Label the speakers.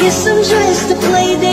Speaker 1: guess I'm just a playdate to